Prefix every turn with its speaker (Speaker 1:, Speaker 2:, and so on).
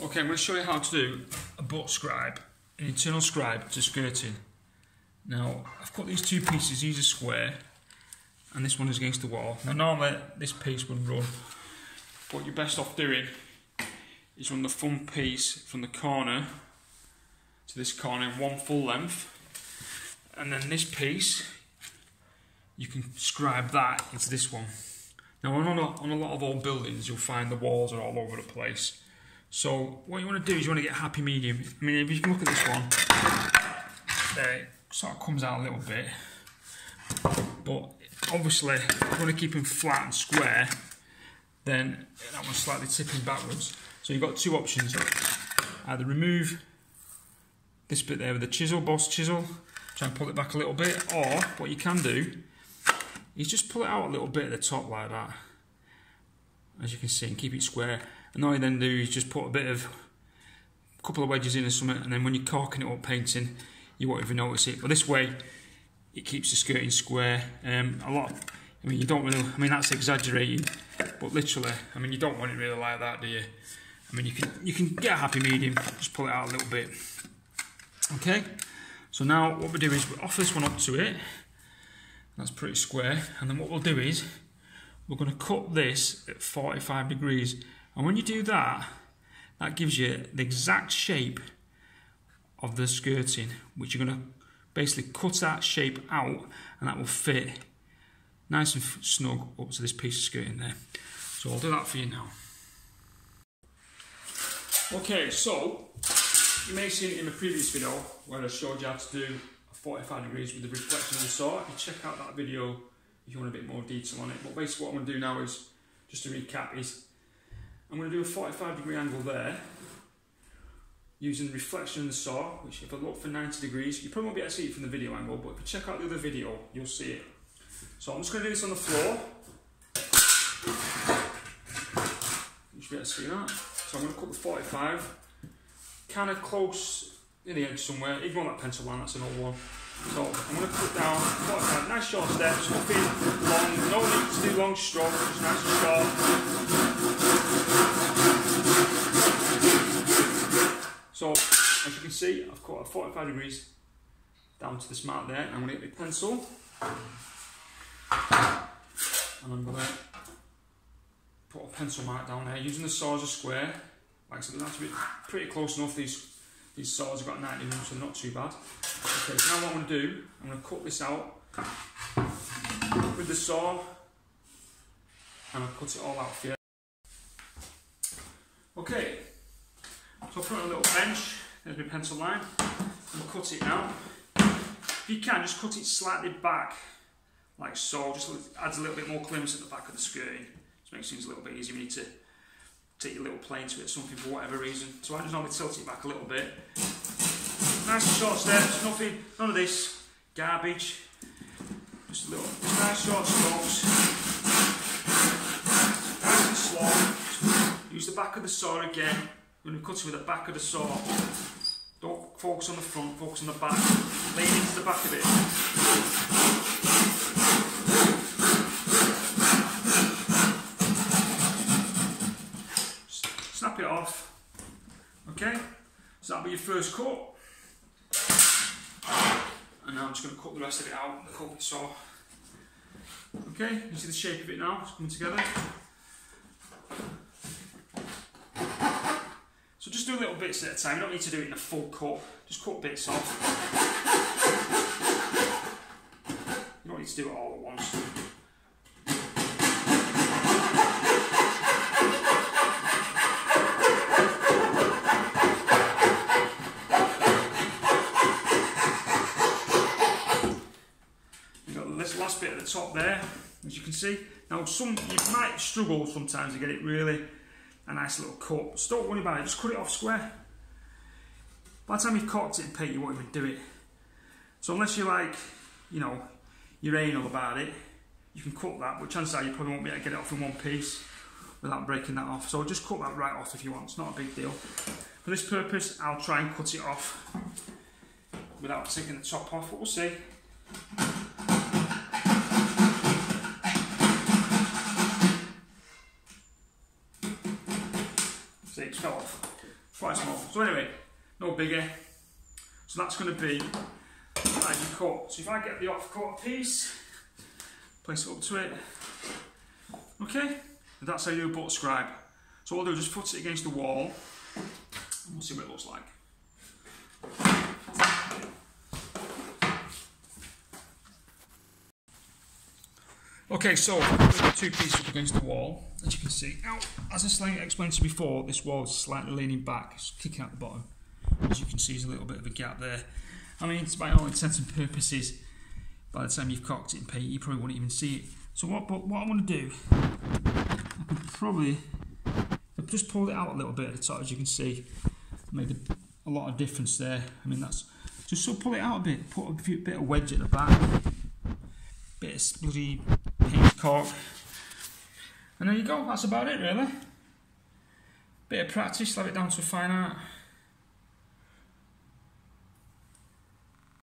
Speaker 1: Okay, I'm going to show you how to do a butt scribe, an internal scribe to skirting. Now, I've cut these two pieces, these are square, and this one is against the wall. Now, normally this piece would run, what you're best off doing is run the front piece from the corner to this corner in one full length, and then this piece, you can scribe that into this one. Now, on a, on a lot of old buildings, you'll find the walls are all over the place. So what you want to do is you want to get happy medium. I mean, if you look at this one, there it sort of comes out a little bit. But obviously, if you want to keep them flat and square, then that one's slightly tipping backwards. So you've got two options. Either remove this bit there with the chisel, boss chisel, try and pull it back a little bit, or what you can do is just pull it out a little bit at the top like that. As you can see, and keep it square. And all you then do is just put a bit of, a couple of wedges in or something, and then when you're corking it up painting, you won't even notice it. But this way, it keeps the skirting square. Um, a lot, I mean, you don't really, I mean, that's exaggerating, but literally, I mean, you don't want it really like that, do you? I mean, you can, you can get a happy medium, just pull it out a little bit. Okay, so now what we do is we offer this one up to it. That's pretty square. And then what we'll do is, we're going to cut this at 45 degrees and when you do that, that gives you the exact shape of the skirting, which you're going to basically cut that shape out and that will fit nice and snug up to this piece of skirting there. So I'll do that for you now. Okay, so you may have seen it in the previous video where I showed you how to do 45 degrees with the reflection of the saw. You check out that video if you want a bit more detail on it. But basically what I'm going to do now is, just to recap, is I'm going to do a 45 degree angle there using reflection in the saw, which if I look for 90 degrees, you probably won't be able to see it from the video angle, but if you check out the other video, you'll see it. So I'm just going to do this on the floor. You should be able to see that. So I'm going to cut the 45, kind of close in the edge somewhere. Ignore that pencil line, that's an old one. So I'm going to cut down 45, nice short steps, nothing long, no need to do long strokes, just nice and short. So, as you can see, I've got a 45 degrees down to this mark there. I'm going to get my pencil. And I'm going to put a pencil mark down there using the as a square. Like I said, that's pretty close enough. These these saws have got 90 mm, so not too bad. Okay, so now what I'm going to do, I'm going to cut this out with the saw and I'll cut it all out for you. Okay, so I'll put on a little bench, there's my pencil line, and cut it out. If you can, just cut it slightly back, like so, just adds a little bit more clearance at the back of the skirting. Just makes things a little bit easier you need to take your little plane to it something for whatever reason. So I just normally tilt it back a little bit. Nice and short steps, nothing, none of this garbage. Just a little, just nice short strokes. Nice and slow. Use the back of the saw again. When we cut it with the back of the saw. Focus on the front, focus on the back. Lean into the back of it. snap it off. Okay, so that'll be your first cut. And now I'm just going to cut the rest of it out with the coping saw. Okay, you see the shape of it now, it's coming together. So just do little bits at a time, you don't need to do it in a full cut, just cut bits off. You don't need to do it all at once. We've got this last bit at the top there, as you can see. Now, some you might struggle sometimes to get it really a nice little cut. So don't worry about it, just cut it off square. By the time you've corked it in paint, you won't even do it. So unless you're like, you know, you're anal about it, you can cut that, but chances are you probably won't be able to get it off in one piece without breaking that off. So just cut that right off if you want, it's not a big deal. For this purpose, I'll try and cut it off without taking the top off, but we'll see. See, it's fell off. quite small. So anyway, no bigger. So that's going to be as cut. So if I get the off cut piece, place it up to it. Okay, and that's how you butter scribe. So what I'll do is just put it against the wall and we'll see what it looks like. Okay, so two pieces up against the wall, as you can see. Now, as I explained to you before, this wall is slightly leaning back, it's kicking out the bottom. As you can see, there's a little bit of a gap there. I mean, it's by all intents and purposes, by the time you've cocked it in paint, you probably won't even see it. So what, but what I want to do, I could probably I've just pulled it out a little bit at the top, as you can see. Made a, a lot of difference there. I mean, that's just so pull it out a bit, put a few, bit of wedge at the back, bit of bloody cork, and there you go. That's about it, really. Bit of practice, slap it down to a fine art.